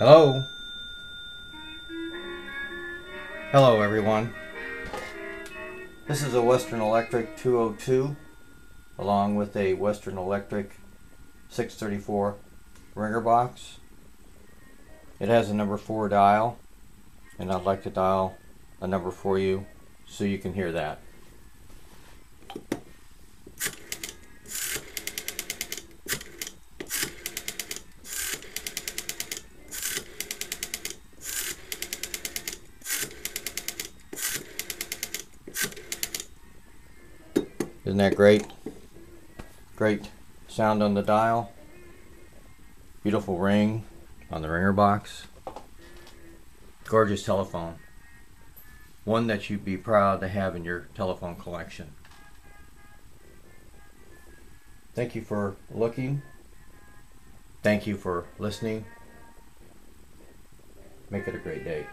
Hello. Hello, everyone. This is a Western Electric 202 along with a Western Electric 634 ringer box. It has a number 4 dial and I'd like to dial a number for you so you can hear that. Isn't that great? Great sound on the dial. Beautiful ring on the ringer box. Gorgeous telephone. One that you'd be proud to have in your telephone collection. Thank you for looking. Thank you for listening. Make it a great day.